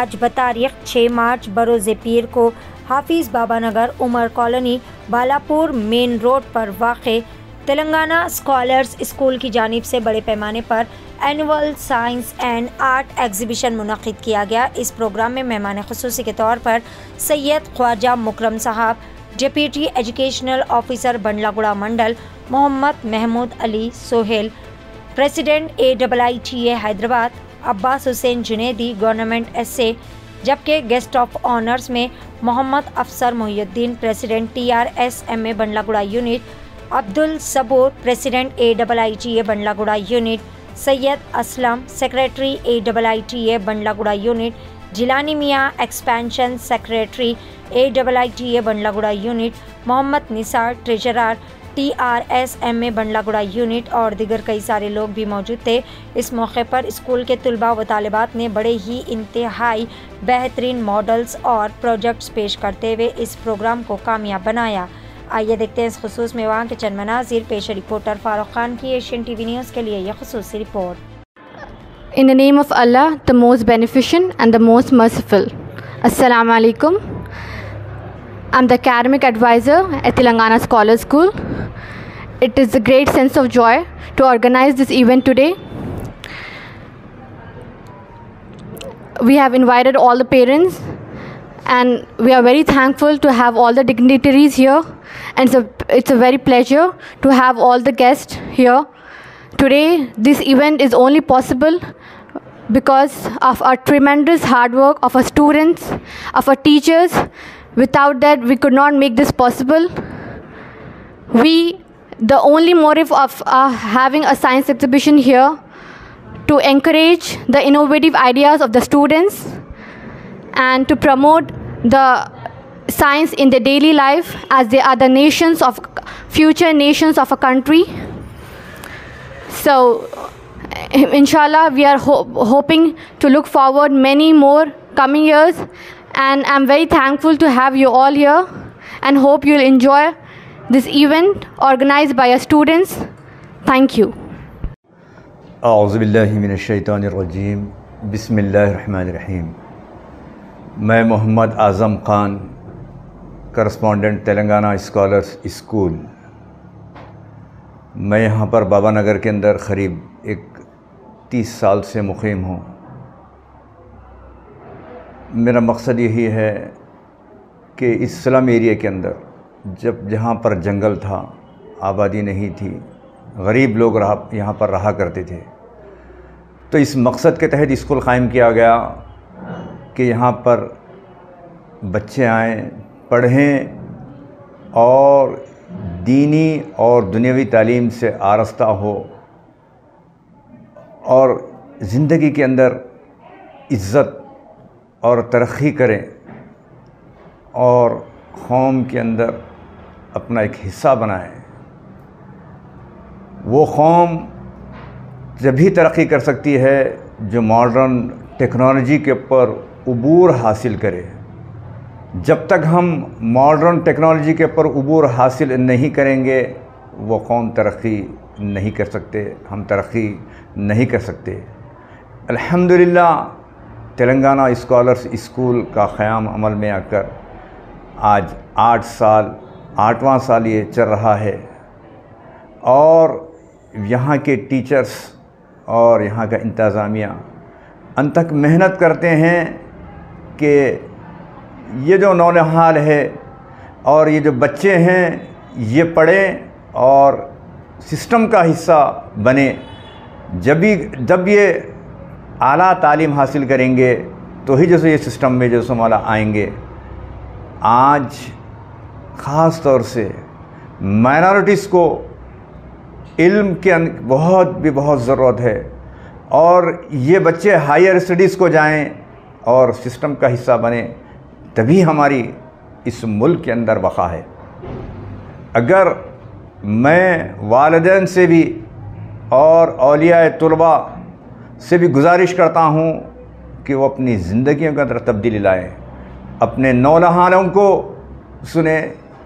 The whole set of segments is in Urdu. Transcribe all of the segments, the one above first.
آج بتاریخ تاریخ چھ مارچ بروز پیر کو Hafiz Baba Nagar Umar colony Balapur main road پر واقع تلنگانہ اسکالرز اسکول کی جانب سے بڑے پیمانے پر annual science and art exhibition منعقد کیا گیا اس پروگرام میں مہمان خصوصی کے طور پر سید خواجہ مکرم صاحب deputy educational officer Bandlaguda mandal Mohammed Mahmood Ali Sohail president A double I T A Hyderabad Abbas Hussain Junaidi government S A جبکہ گیسٹ آف آنرز میں Mohammed Afsar Mohiuddin president T R S M A Bandlaguda unit Abdus Saboor president A double I T G A Bandlaguda unit Syed Aslam secretary A double I T G A Bandlaguda unit Jilani میاں expansion secretary A double I T G A Bandlaguda unit Mohammed Nisar treasurer T R S M A Bandlaguda unit اور دیگر کئی سارے لوگ بھی موجود تھے اس موقع پر اسکول کے طلباء و طالبات نے بڑے ہی انتہائی بہترین ماڈلز اور پروجیکٹس پیش کرتے ہوئے اس پروگرام کو کامیاب بنایا آئیے دیکھتے ہیں اس خصوص میں وہاں کے چند مناظر پیش رپورٹر فاروق خان کی ایشین ٹی وی نیوز کے لیے یہ خصوصی report in the name of Allah the most beneficent and the most merciful السلام علیکم I'm the academic advisor at Telangana Scholar School. It is a great sense of joy to organize this event today. We have invited all the parents and we are very thankful to have all the dignitaries here and it's a, it's a very pleasure to have all the guests here. Today this event is only possible because of our tremendous hard work of our students, of our teachers, Without that, we could not make this possible. We, the only motive of uh, having a science exhibition here, to encourage the innovative ideas of the students and to promote the science in their daily life as they are the nations of future nations of a country so inshallah we are ho- hoping to look forward many more coming years and I am very thankful to have you all your and hope you will enjoy this event organise by students thank you اعوذ باللہ من الشیطان الرجیم بسم اللہ الرحمن الرحیم میں Mohammed Azam Khan correspondent Telangana scholars school میں یہاں پر بابا نگر کے اندر قریب ایک تیس سال سے مقیم ہوں میرا مقصد یہی ہے کہ اس سلم ایریا کے اندر جب جہاں پر جنگل تھا آبادی نہیں تھی غریب لوگ رہا یہاں پر رہا کرتے تھے تو اس مقصد کے تحت اسکول قائم کیا گیا کہ یہاں پر بچے آئیں پڑھیں اور دینی اور دنیاوی تعلیم سے آرستہ ہو اور زندگی کے اندر عزت اور ترقی کریں اور قوم کے اندر اپنا ایک حصہ بنائیں وہ قوم جبھی ترقی کر سکتی ہے جو ماڈرن ٹیکنالوجی کے اوپر عبور حاصل کرے جب تک ہم ماڈرن ٹیکنالوجی کے اوپر عبور حاصل نہیں کریں گے وہ قوم ترقی نہیں کر سکتے ہم ترقی نہیں کر سکتے الحمدللہ تلنگانہ اسکالرس اسکول کا قیام عمل میں آ کر آج آٹھ سال آٹھواں سال یہ چل رہا ہے اور یہاں کے ٹیچرس اور یہاں کا انتظامیہ ان تک محنت کرتے ہیں کہ یہ جو نونحال ہے اور یہ جو بچے ہیں یہ پڑھیں اور سسٹم کا حصہ بنیں جبھی جب یہ اعلیٰ تعلیم حاصل کریں گے تو ہی جیسے یہ سسٹم میں جیسے مولا آئیں گے آج خاص طور سے مائنارٹیز کو علم کے ان بہت بھی بہت ضرورت ہے اور یہ بچے ہائیر اسٹڈیز کو جائیں اور سسٹم کا حصہ بنیں تبھی ہماری اس ملک کے اندر بقا ہے اگر میں والدین سے بھی اور اولیاء طلباء سے بھی گزارش کرتا ہوں کہ وہ اپنی زندگیوں کے اندر تبدیلی لائیں اپنے نولہانوں کو سنیں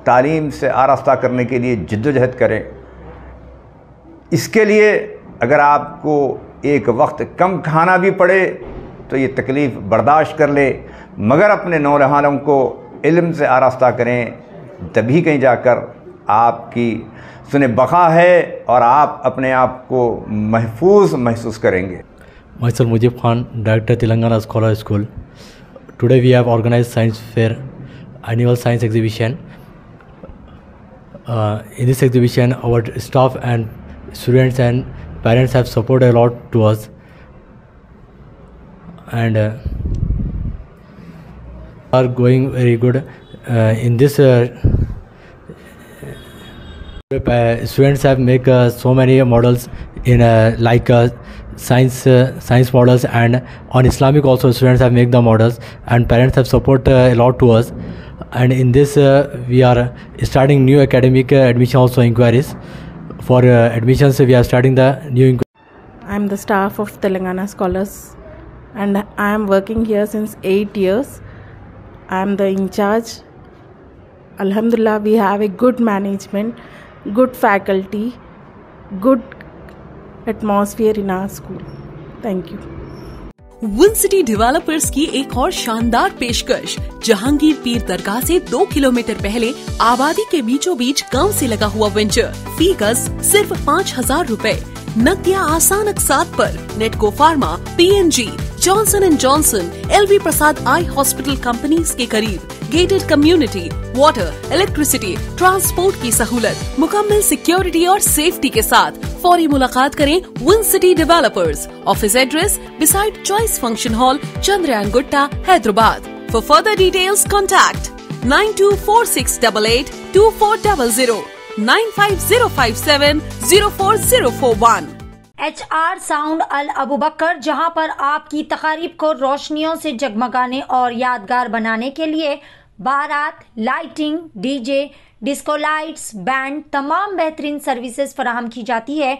تعلیم سے آراستہ کرنے کے لیے جد و جہد کریں اس کے لیے اگر آپ کو ایک وقت کم کھانا بھی پڑے تو یہ تکلیف برداشت کر لے مگر اپنے نولہانوں کو علم سے آراستہ کریں تبھی کہیں جا کر آپ کی سنے بقا ہے اور آپ اپنے آپ کو محفوظ محسوس کریں گے myself Mujib Khan, Director Telangana Scholar School. Today we have organized science fair, annual science exhibition. Uh, in this exhibition, our staff and students and parents have supported a lot to us. And uh, are going very good uh, in this uh, uh, students have made uh, so many models in like science uh, science models and on islamic also students have made the models and parents have support uh, a lot to us and in this uh, we are starting new academic uh, admission also inquiries for uh, admissions we are starting the new inquiry i'm the staff of telangana scholars and i am working here since 8 years i am the in charge alhamdulillah we have a good management good faculty good at mass in thank you one city developer کی ایک اور شاندار پیشکش جہانگیر پیر درگاہ سے دو کلو میٹر پہلے آبادی کے بیچوں بیچ کم سے لگا ہوا وینچر فی گس صرف پانچ ہزار روپے نیا آسان اکثر Natco pharma P N G Johnson and Johnson L V Prasad eye hospital companies کے قریب gated community water electricity transport کی سہولت مکمل سیکیورٹی اور سیفٹی کے ساتھ فوری ملاقات کریں one city developers office address beside choice function hall Chandrayangutta Hyderabad for further details contact nine two four six double eight two four double zero nine five zero five seven zero four zero four one H R sound ال بکر جہاں پر آپ کی تقاریب کو روشنیوں سے جگمگانے اور یادگار بنانے کے لیے بارات lighting D J disco lights band تمام بہترین سروسز فراہم کی جاتی ہے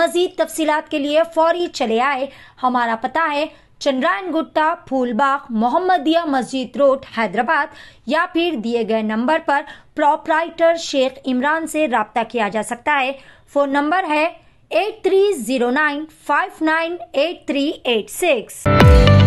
مزید تفصیلات کے لیے فوری چلے آئے ہمارا پتہ ہے چندرائن گٹا پھول باغ محمدیہ مسجد روڈ حیدرآباد یا پھر دیے گئے نمبر پر پروپرائٹر شیخ عمران سے رابطہ کیا جا سکتا ہے فون نمبر ہے 8309598386.